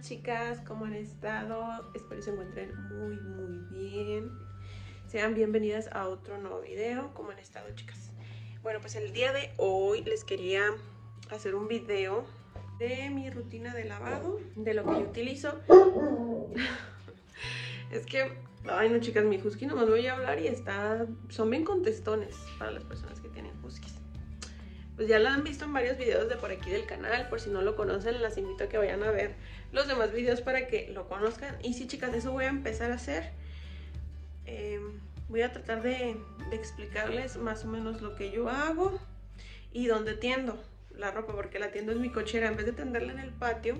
chicas, ¿cómo han estado? Espero se encuentren muy muy bien. Sean bienvenidas a otro nuevo video, ¿cómo han estado chicas? Bueno, pues el día de hoy les quería hacer un video de mi rutina de lavado, de lo que yo utilizo. es que, ay no chicas, mi husky nomás voy a hablar y está, son bien contestones para las personas que tienen huskies pues ya lo han visto en varios videos de por aquí del canal, por si no lo conocen, las invito a que vayan a ver los demás videos para que lo conozcan. Y sí, chicas, eso voy a empezar a hacer. Em, voy a tratar de, de, explicarles más o menos lo que yo hago y dónde tiendo la ropa, porque la tiendo en mi cochera. En vez de tenderla en el patio,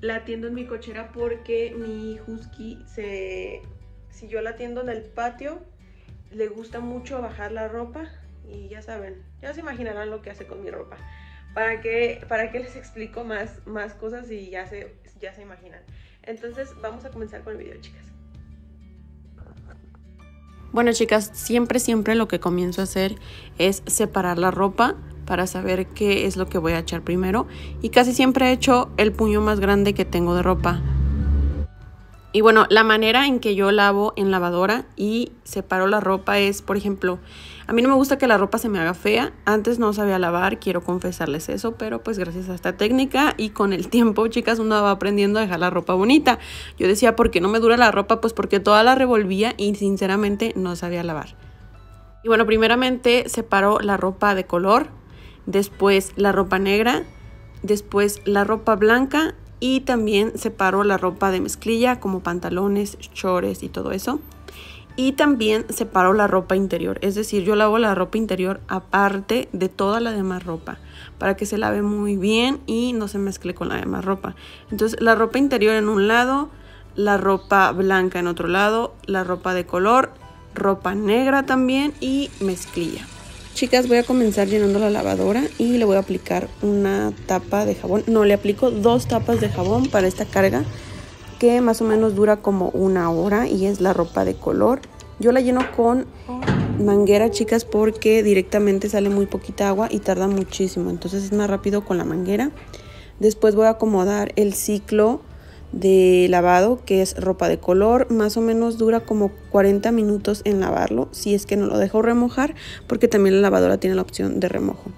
la tiendo en mi cochera porque mi husky se... Si yo la tiendo en el patio, le gusta mucho bajar la ropa y ya saben, ya se imaginarán lo que hace con mi ropa. ¿Para qué, para que les explico más, más cosas y ya se, ya se imaginan? Entonces vamos a comenzar con el video, chicas. Bueno, chicas, siempre, siempre lo que comienzo a hacer es separar la ropa para saber qué es lo que voy a echar primero. Y casi siempre he hecho el puño más grande que tengo de ropa. Y bueno, la manera en que yo lavo en lavadora y separo la ropa es, por ejemplo, a mí no me gusta que la ropa se me haga fea. Antes no sabía lavar, quiero confesarles eso, pero pues gracias a esta técnica y con el tiempo, chicas, uno va aprendiendo a dejar la ropa bonita. Yo decía, ¿por qué no me dura la ropa? Pues porque toda la revolvía y sinceramente no sabía lavar. Y bueno, primeramente separo la ropa de color, después la ropa negra, después la ropa blanca y también separo la ropa de mezclilla como pantalones, chores y todo eso. Y también separo la ropa interior, es decir, yo lavo la ropa interior aparte de toda la demás ropa para que se lave muy bien y no se mezcle con la demás ropa. Entonces la ropa interior en un lado, la ropa blanca en otro lado, la ropa de color, ropa negra también y mezclilla. Chicas, voy a comenzar llenando la lavadora y le voy a aplicar una tapa de jabón. No, le aplico dos tapas de jabón para esta carga que más o menos dura como una hora y es la ropa de color. Yo la lleno con manguera, chicas, porque directamente sale muy poquita agua y tarda muchísimo. Entonces es más rápido con la manguera. Después voy a acomodar el ciclo de lavado, que es ropa de color. Más o menos dura como 40 minutos en lavarlo, si es que no lo dejo remojar, porque también la lavadora tiene la opción de remojo.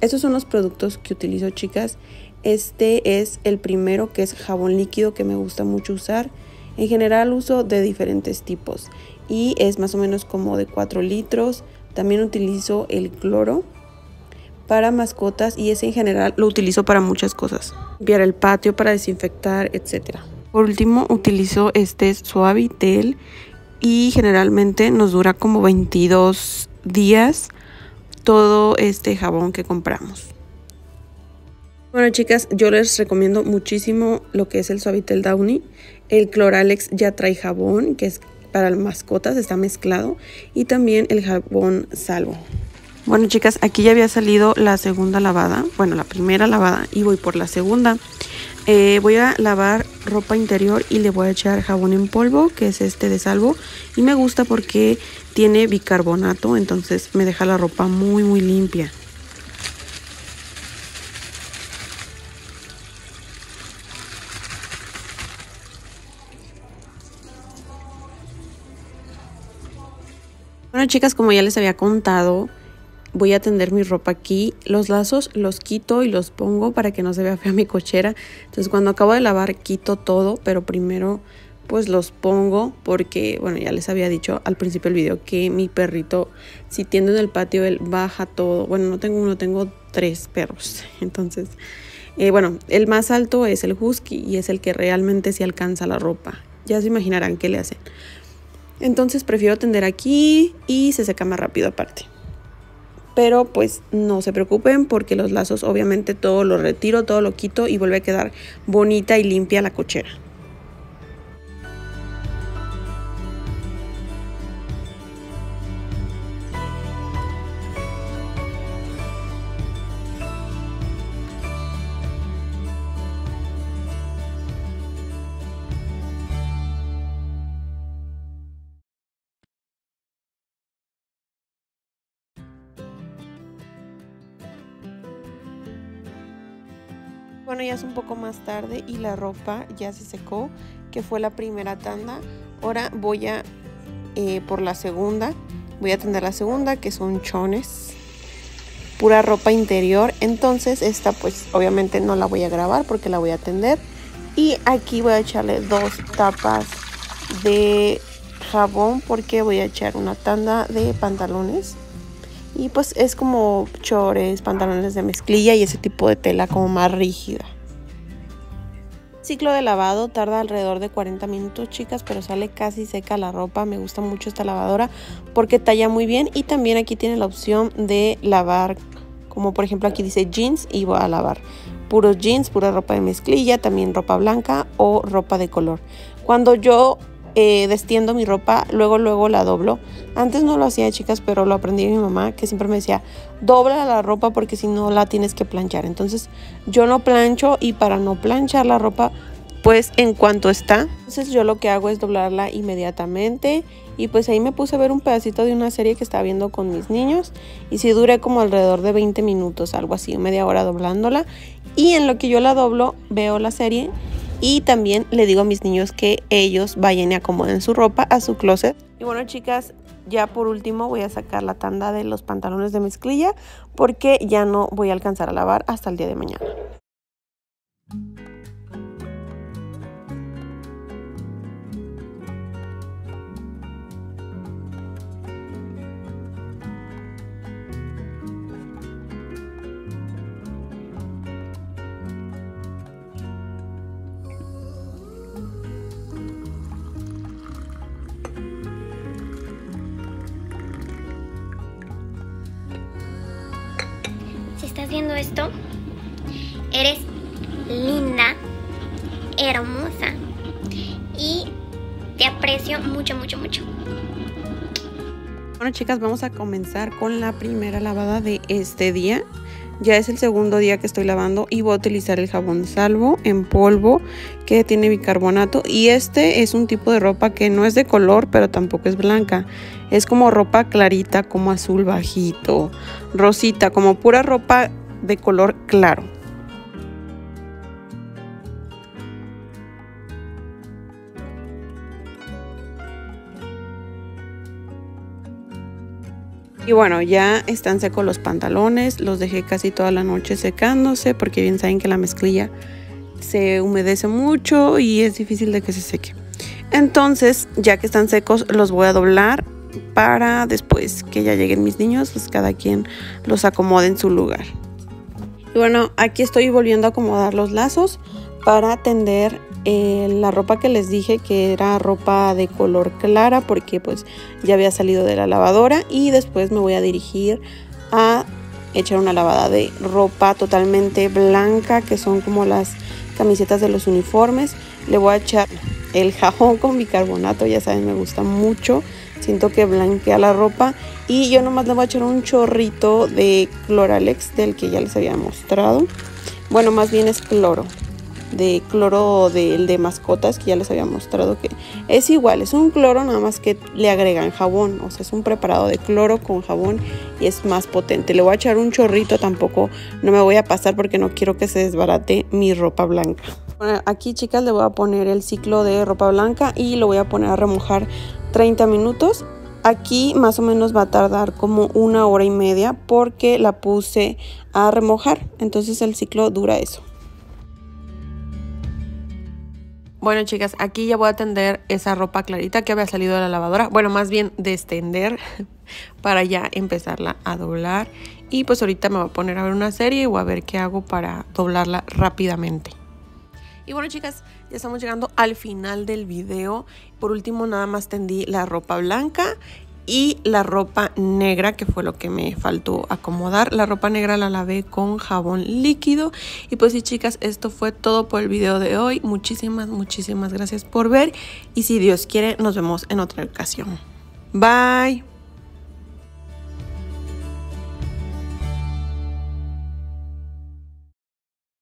Estos son los productos que utilizo, chicas. Este es el primero que es jabón líquido que me gusta mucho usar. En general uso de diferentes tipos y es más o menos como de 4 litros. También utilizo el cloro para mascotas y ese en general lo utilizo para muchas cosas. Limpiar el patio para desinfectar, etc. Por último utilizo este Suavitel y generalmente nos dura como 22 días todo este jabón que compramos. Bueno chicas, yo les recomiendo muchísimo lo que es el Suavitel Downy. El Cloralex ya trae jabón, que es para mascotas, está mezclado. Y también el jabón Salvo. Bueno chicas, aquí ya había salido la segunda lavada, bueno la primera lavada y voy por la segunda. Eh, voy a lavar ropa interior y le voy a echar jabón en polvo, que es este de salvo. Y me gusta porque tiene bicarbonato, entonces me deja la ropa muy muy limpia. Bueno chicas, como ya les había contado, voy a tender mi ropa aquí. Los lazos los quito y los pongo para que no se vea fea mi cochera. Entonces cuando acabo de lavar quito todo, pero primero pues los pongo porque, bueno, ya les había dicho al principio del video que mi perrito, si tiende en el patio, él baja todo. Bueno, no tengo uno, tengo tres perros. Entonces, eh, bueno, el más alto es el husky y es el que realmente se alcanza la ropa. Ya se imaginarán qué le hacen. Entonces prefiero tender aquí y se seca más rápido aparte. Pero pues no se preocupen porque los lazos obviamente todo lo retiro, todo lo quito y vuelve a quedar bonita y limpia la cochera. Bueno, ya es un poco más tarde y la ropa ya se secó, que fue la primera tanda. Ahora voy a eh, por la segunda. Voy a tender la segunda, que son chones. Pura ropa interior. Entonces esta pues obviamente no la voy a grabar porque la voy a tender. Y aquí voy a echarle dos tapas de jabón porque voy a echar una tanda de pantalones. Y pues es como chores, pantalones de mezclilla y ese tipo de tela como más rígida. Ciclo de lavado tarda alrededor de 40 minutos, chicas, pero sale casi seca la ropa. Me gusta mucho esta lavadora porque talla muy bien y también aquí tiene la opción de lavar, como por ejemplo aquí dice jeans y voy a lavar puros jeans, pura ropa de mezclilla, también ropa blanca o ropa de color. Cuando yo eh, destiendo mi ropa, luego luego la doblo. Antes no lo hacía, chicas, pero lo aprendí de mi mamá, que siempre me decía, dobla la ropa porque si no la tienes que planchar. Entonces yo no plancho y para no planchar la ropa, pues en cuanto está, entonces yo lo que hago es doblarla inmediatamente y pues ahí me puse a ver un pedacito de una serie que estaba viendo con mis niños y si duré como alrededor de 20 minutos, algo así, media hora doblándola y en lo que yo la doblo veo la serie y también le digo a mis niños que ellos vayan y acomoden su ropa a su closet. Y bueno, chicas, ya por último voy a sacar la tanda de los pantalones de mezclilla porque ya no voy a alcanzar a lavar hasta el día de mañana. Estás viendo esto, eres linda, hermosa y te aprecio mucho, mucho, mucho. Bueno chicas, vamos a comenzar con la primera lavada de este día. Ya es el segundo día que estoy lavando y voy a utilizar el jabón salvo en polvo que tiene bicarbonato. Y este es un tipo de ropa que no es de color, pero tampoco es blanca. Es como ropa clarita, como azul bajito, rosita, como pura ropa de color claro. Y bueno, ya están secos los pantalones, los dejé casi toda la noche secándose porque bien saben que la mezclilla se humedece mucho y es difícil de que se seque. Entonces, ya que están secos, los voy a doblar para después que ya lleguen mis niños, pues cada quien los acomode en su lugar. Y bueno, aquí estoy volviendo a acomodar los lazos para tender eh, la ropa que les dije que era ropa de color clara porque pues ya había salido de la lavadora y después me voy a dirigir a echar una lavada de ropa totalmente blanca que son como las camisetas de los uniformes. Le voy a echar el jabón con bicarbonato ya saben me gusta mucho. Siento que blanquea la ropa y yo nomás le voy a echar un chorrito de cloralex del que ya les había mostrado. Bueno más bien es cloro de cloro del de, mascotas que ya les había mostrado que es igual, es un cloro nada más que le agregan jabón, o sea, es un preparado de cloro con jabón y es más potente. Le voy a echar un chorrito, tampoco no me voy a pasar porque no quiero que se desbarate mi ropa blanca. aquí chicas le voy a poner el ciclo de ropa blanca y lo voy a poner a remojar 30 minutos. Aquí más o menos va a tardar como una hora y media porque la puse a remojar. Entonces el ciclo dura eso. Bueno, chicas, aquí ya voy a tender esa ropa clarita que había salido de la lavadora. Bueno, más bien destender para ya empezarla a doblar. Y pues ahorita me voy a poner a ver una serie o a ver qué hago para doblarla rápidamente. Y bueno, chicas, ya estamos llegando al final del video. Por último, nada más tendí la ropa blanca y la ropa negra que fue lo que me faltó acomodar. La ropa negra la lavé con jabón líquido. Y pues sí chicas esto fue todo por el video de hoy. Muchísimas muchísimas gracias por ver. Y si Dios quiere nos vemos en otra ocasión. Bye